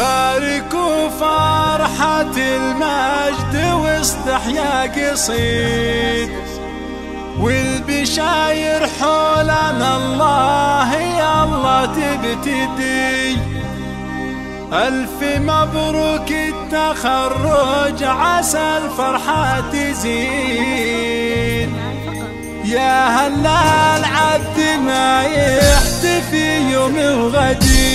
باركوا فرحة المجد واستحيا قصيد والبشاير حولنا الله يا الله تبتدي. ألف مبروك التخرج عسى الفرحة تزيد. يا هلا العبد ما يحتفي يوم وغدي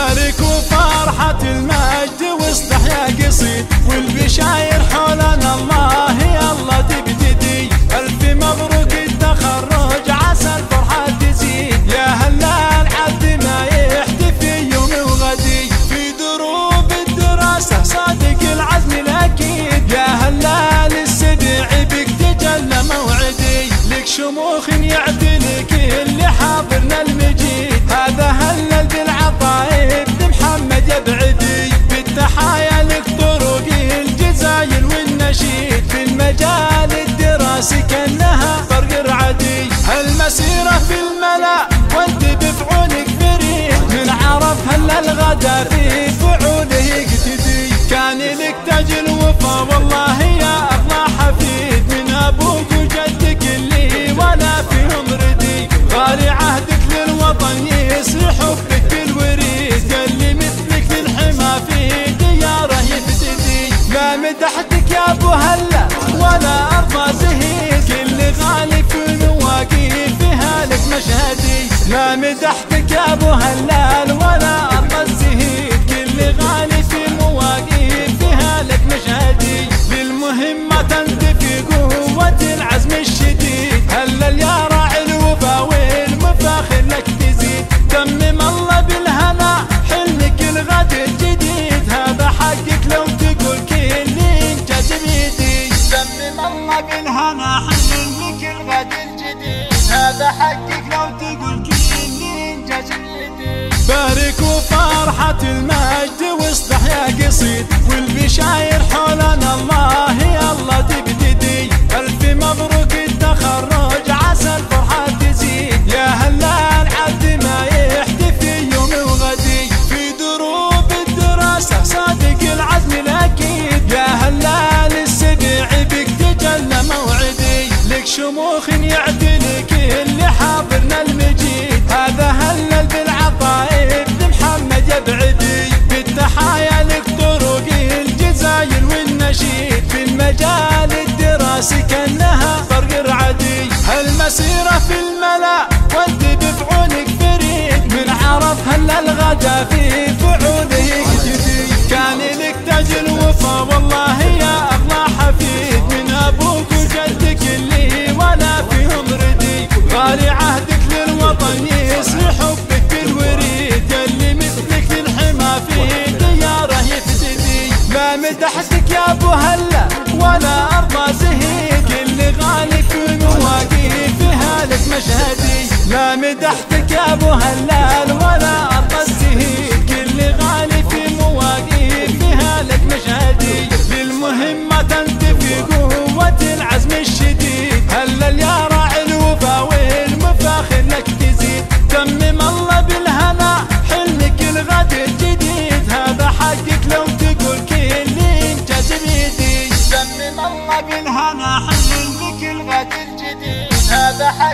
باركوا فرحة المجد واستحيا قصيد والبشاير حولنا الله يا الله تبتدي. ألف مبروك التخرج عسى الفرحة تزيد. يا هلا العبد ما يحتفي يوم وغدي في دروب الدراسة صادق العزم الأكيد. يا هلا للسبع بك تجلى موعدي. لك شموخ يعدلك اللي حاضرنا المجيد. الدراسي كانها فرق رعدي هالمسيرة في الملا وانت بفعولك فريد من عرف هل الغدا في فعوله يقتدي كان لك تاج الوفا والله يا اغلى حفيد. من أبوك وجدك اللي ولا فيهم ردي. غالي عهدك للوطن يسري حبك بالوريد قال لي مثلك للحما في ديارة يفتدي لا مدحتك يا أبو هلا ولا غالي في مواقيف فيها لك مشهدي. لا مدحتك يا أبو هلال ولا ارضى الزهيد كل غالي في مواقيف فيها لك مشهدي. للمهمة انت في قوة العزم الشديد. هلل يا راعي الوفا والمفاخر لك تزيد. تمم الله بالهنا حلمك الغد الجديد. هذا حقك لو تقول كل انجاز بيدي تمم الله بالهنا حقك لو تقول كل انجاز بيدي باركوا فرحة المجد واستحيا قصيد والبشاير حولنا الله يا الله تبتدي. ألف مبروك التخرج عسى الفرحة تزيد. يا هلا العبد ما يحتفي يوم وغدي في دروب الدراسة صادق العزم الأكيد. يا هلا للسبع بك تجلى موعدي. لك شموخ يعدلك الدراسي كانها فرق رعدي هالمسيرة في الملا وانت بفعولك فريد من عرف هل الغدا في فعوله يقتدي كان لك تاج الوفا والله يا اغلى حفيد. من أبوك وجدك اللي ولا فيهم ردي. غالي عهدك للوطن يسري حبك بالوريد اللي مثلك للحما في دياره يفتدي لا مدحتك يا أبو هلا ولا مشهدي. لا مدحتك يا أبو هلال ولا عطسته كل غالي في مواقيت فيها لك مشهدي. للمهمة انت في قوة العزم الشديد. هلل يا راعي الوفا والمفاخر لك تزيد. تمم الله بالهنا حلمك الغد الجديد. هذا حقك لو تقول كل انجاز بيدي تمم الله بالهنا حلمك الغد الجديد. هذا حقك